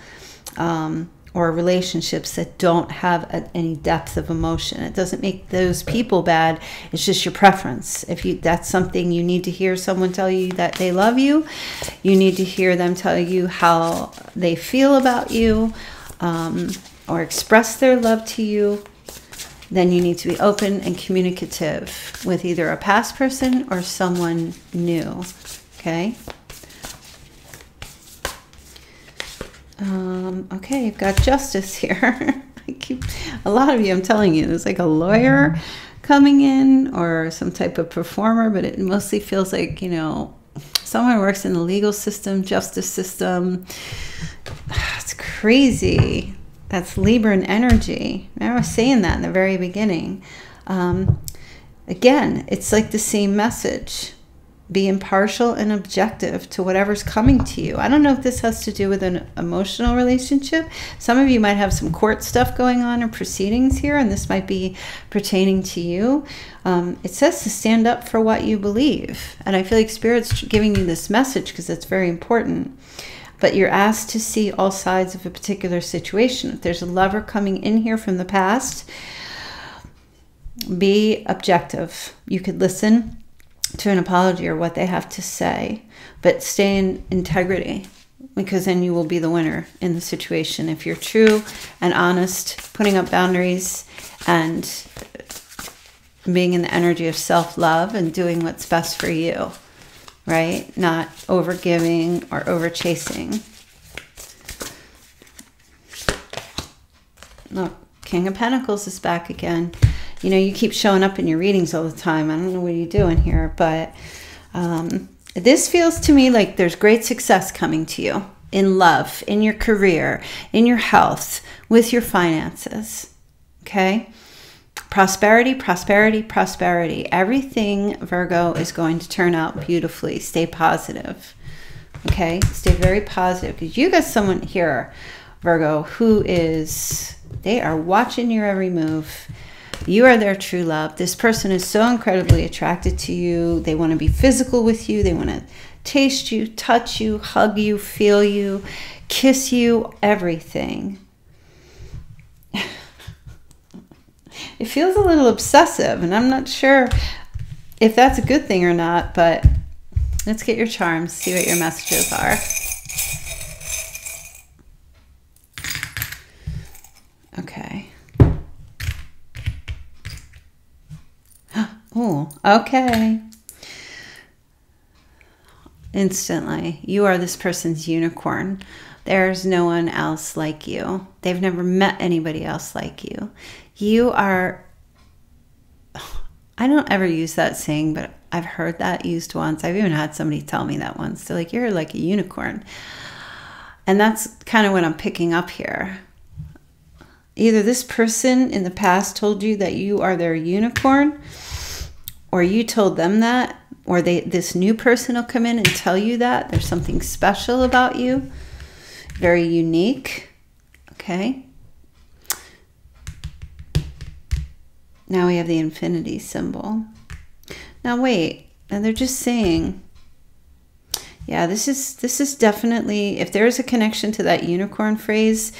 um, or relationships that don't have a, any depth of emotion. It doesn't make those people bad. It's just your preference. If you that's something you need to hear someone tell you that they love you, you need to hear them tell you how they feel about you, um, or express their love to you. Then you need to be open and communicative with either a past person or someone new. Okay. Um, okay, you've got justice [LAUGHS] here. I keep a lot of you. I'm telling you, there's like a lawyer coming in or some type of performer, but it mostly feels like you know someone works in the legal system, justice system. [SIGHS] It's crazy. That's Libran energy. I was saying that in the very beginning. Um, again, it's like the same message be impartial and objective to whatever's coming to you. I don't know if this has to do with an emotional relationship. Some of you might have some court stuff going on or proceedings here, and this might be pertaining to you. Um, it says to stand up for what you believe. And I feel like Spirit's giving you this message because it's very important. But you're asked to see all sides of a particular situation. If there's a lover coming in here from the past, be objective. You could listen to an apology or what they have to say, but stay in integrity because then you will be the winner in the situation. If you're true and honest, putting up boundaries and being in the energy of self love and doing what's best for you, right? Not over giving or over chasing. Look, King of Pentacles is back again you know, you keep showing up in your readings all the time. I don't know what you're doing here, but um, this feels to me like there's great success coming to you in love, in your career, in your health, with your finances. Okay? Prosperity, prosperity, prosperity. Everything, Virgo, is going to turn out beautifully. Stay positive. Okay? Stay very positive because you got someone here, Virgo, who is, they are watching your every move you are their true love. This person is so incredibly attracted to you. They want to be physical with you. They want to taste you, touch you, hug you, feel you, kiss you, everything. [LAUGHS] it feels a little obsessive, and I'm not sure if that's a good thing or not, but let's get your charms, see what your messages are. Okay. Oh, okay. Instantly, you are this person's unicorn. There's no one else like you. They've never met anybody else like you. You are, I don't ever use that saying, but I've heard that used once. I've even had somebody tell me that once. They're like, you're like a unicorn. And that's kind of what I'm picking up here. Either this person in the past told you that you are their unicorn or you told them that or they this new person will come in and tell you that there's something special about you very unique okay? Now we have the infinity symbol. Now wait and they're just saying yeah this is this is definitely if there is a connection to that unicorn phrase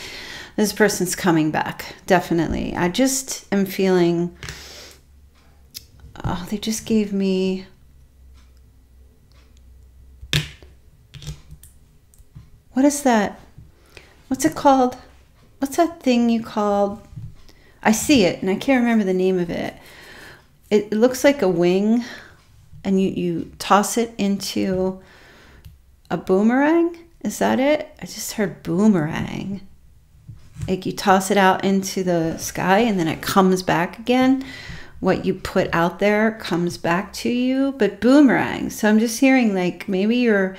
this person's coming back definitely. I just am feeling oh, they just gave me what is that? What's it called? What's that thing you called? I see it and I can't remember the name of it. It, it looks like a wing and you, you toss it into a boomerang. Is that it? I just heard boomerang. Like you toss it out into the sky and then it comes back again what you put out there comes back to you, but boomerang. So I'm just hearing like maybe you're,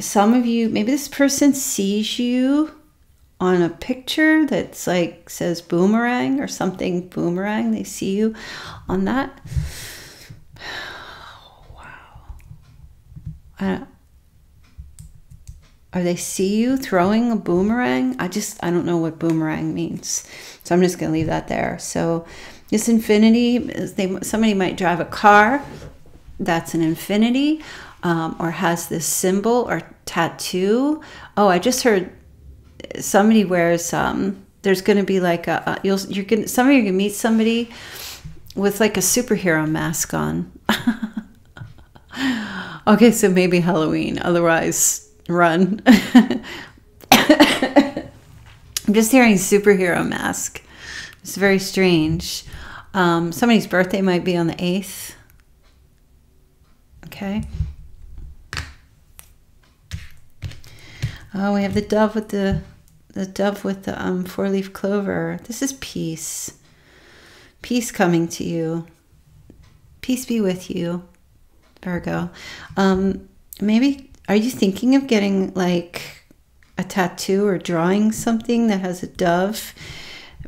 some of you, maybe this person sees you on a picture that's like says boomerang or something boomerang. They see you on that. [SIGHS] Wow. Or they see you throwing a boomerang. I just, I don't know what boomerang means. So I'm just going to leave that there. So this infinity, is they, somebody might drive a car that's an Infiniti um, or has this symbol or tattoo. Oh, I just heard somebody wears, um, there's going to be like a, you'll, you're going some of you can meet somebody with like a superhero mask on. [LAUGHS] okay, so maybe Halloween. Otherwise, run. [LAUGHS] I'm just hearing superhero mask. It's very strange. Um, somebody's birthday might be on the 8th. Okay. Oh, we have the dove with the the dove with the um, four leaf clover. This is peace. Peace coming to you. Peace be with you, Virgo. Um, maybe are you thinking of getting like a tattoo or drawing something that has a dove,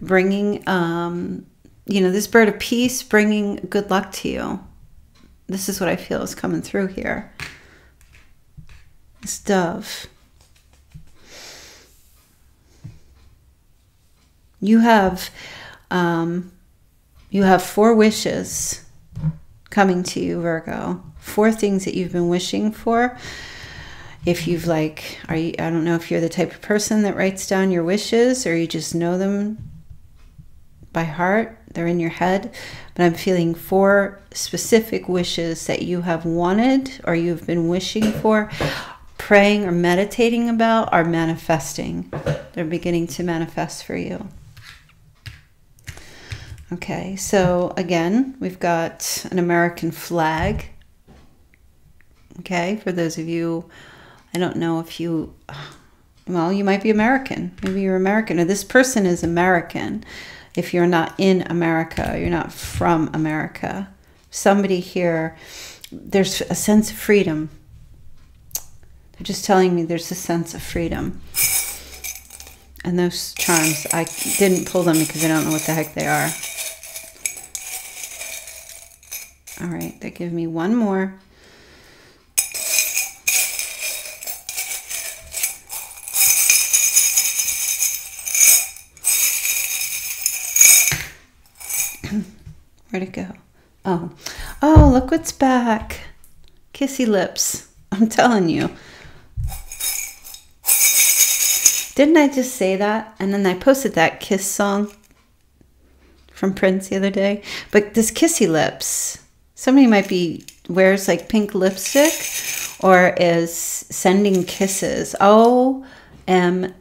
bringing um, you know, this bird of peace bringing good luck to you. This is what I feel is coming through here. This dove. You have um, you have four wishes coming to you, Virgo. Four things that you've been wishing for. If you've like, are you? I don't know if you're the type of person that writes down your wishes or you just know them by heart. They're in your head, but I'm feeling four specific wishes that you have wanted or you've been wishing for, praying or meditating about, are manifesting. They're beginning to manifest for you. Okay, so again, we've got an American flag. Okay, for those of you, I don't know if you, well, you might be American. Maybe you're American, or this person is American. If you're not in America, you're not from America. Somebody here, there's a sense of freedom. They're just telling me there's a sense of freedom. And those charms, I didn't pull them because I don't know what the heck they are. All right, they give me one more. Where'd it go? Oh, oh, look what's back. Kissy lips. [LAUGHS] I'm telling you. Didn't I just say that? And then I posted that kiss song from Prince the other day. But this kissy lips, somebody might be wears like pink lipstick or is sending kisses. OMG.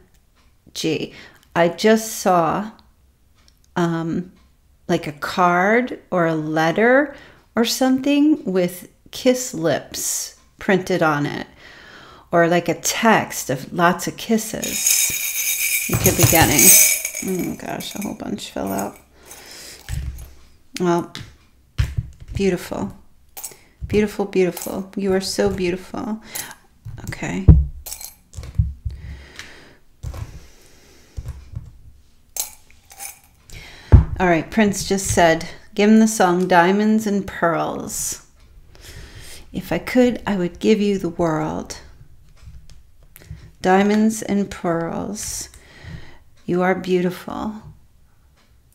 I just saw um, like a card or a letter or something with kiss lips printed on it or like a text of lots of kisses you could be getting. Oh gosh, a whole bunch fell out. Well, Beautiful. Beautiful, beautiful. You are so beautiful. Okay. All right, Prince just said, give him the song Diamonds and Pearls. If I could, I would give you the world. Diamonds and pearls. You are beautiful,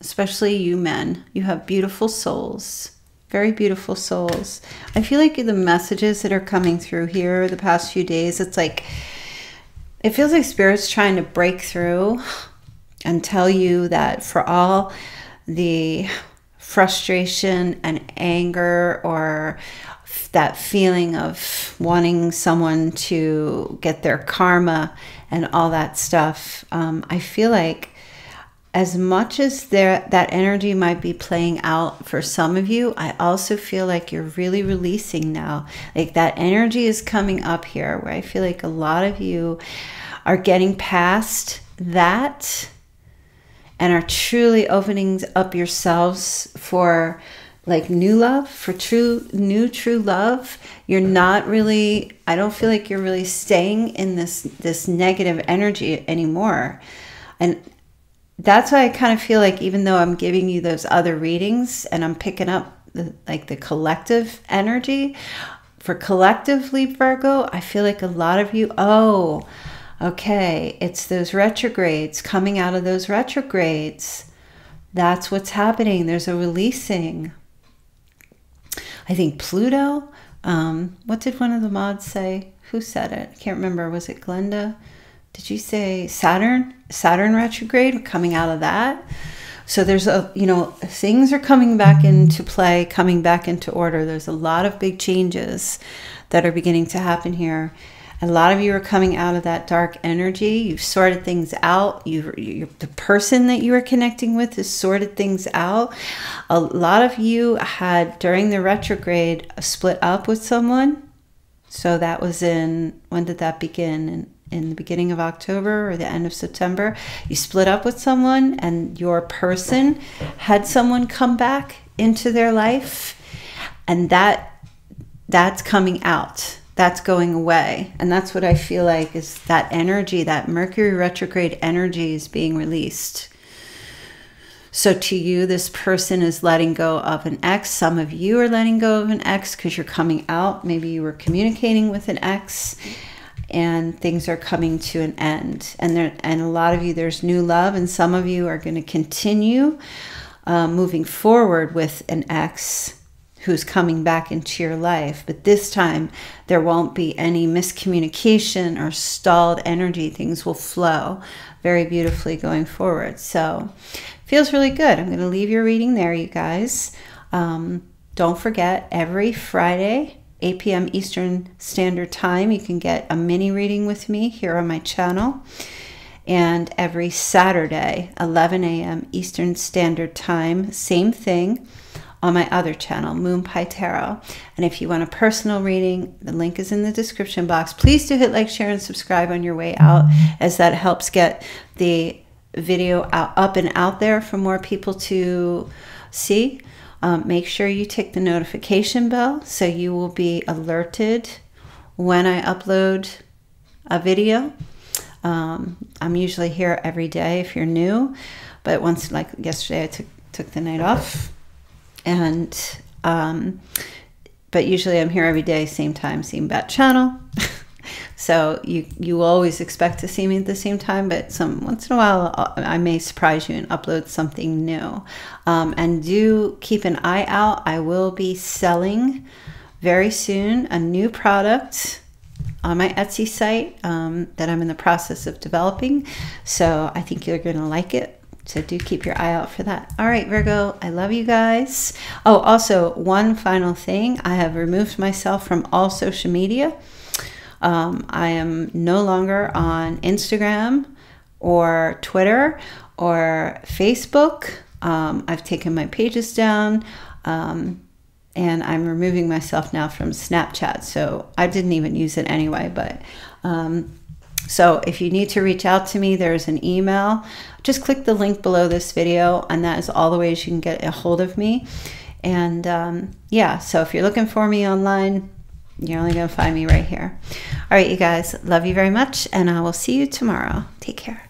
especially you men. You have beautiful souls very beautiful souls. I feel like the messages that are coming through here the past few days, it's like, it feels like Spirit's trying to break through and tell you that for all the frustration and anger or that feeling of wanting someone to get their karma and all that stuff, um, I feel like as much as there that energy might be playing out for some of you, I also feel like you're really releasing now. Like that energy is coming up here where I feel like a lot of you are getting past that and are truly opening up yourselves for like new love for true new true love. You're not really i don't feel like you're really staying in this this negative energy anymore. And that's why I kind of feel like even though I'm giving you those other readings and I'm picking up the, like the collective energy for collectively Virgo, I feel like a lot of you, oh, okay, it's those retrogrades coming out of those retrogrades. That's what's happening. There's a releasing. I think Pluto, um, what did one of the mods say? Who said it? I can't remember. Was it Glenda? did you say Saturn? Saturn retrograde coming out of that. So there's a, you know, things are coming back into play, coming back into order. There's a lot of big changes that are beginning to happen here. A lot of you are coming out of that dark energy. You've sorted things out. You, the person that you are connecting with has sorted things out. A lot of you had during the retrograde split up with someone. So that was in when did that begin? In in the beginning of October or the end of September, you split up with someone and your person had someone come back into their life and that that's coming out. That's going away. And that's what I feel like is that energy, that Mercury retrograde energy is being released. So to you, this person is letting go of an ex. Some of you are letting go of an ex because you're coming out. Maybe you were communicating with an ex and things are coming to an end. And there, and a lot of you, there's new love, and some of you are going to continue uh, moving forward with an ex who's coming back into your life. But this time, there won't be any miscommunication or stalled energy. Things will flow very beautifully going forward. So, feels really good. I'm going to leave your reading there, you guys. Um, don't forget, every Friday, 8 p.m. Eastern Standard Time, you can get a mini reading with me here on my channel. And every Saturday, 11 a.m. Eastern Standard Time, same thing on my other channel, Moon Pie Tarot. And if you want a personal reading, the link is in the description box. Please do hit like, share, and subscribe on your way out, as that helps get the video out, up and out there for more people to see. Um, make sure you tick the notification bell so you will be alerted when I upload a video. Um, I'm usually here every day if you're new, but once, like yesterday, I took, took the night off and um, but usually I'm here every day, same time, same bat channel. [LAUGHS] so you you always expect to see me at the same time, but some once in a while uh, I may surprise you and upload something new. Um, and do keep an eye out. I will be selling very soon a new product on my Etsy site um, that I'm in the process of developing. So I think you're going to like it. So do keep your eye out for that. All right, Virgo, I love you guys. Oh, also, one final thing I have removed myself from all social media. Um, I am no longer on Instagram or Twitter or Facebook. Um, I've taken my pages down. Um, and I'm removing myself now from Snapchat. So I didn't even use it anyway, but um, so if you need to reach out to me, there's an email. Just click the link below this video, and that is all the ways you can get a hold of me. And um, yeah, so if you're looking for me online, you're only going to find me right here. All right, you guys, love you very much, and I will see you tomorrow. Take care.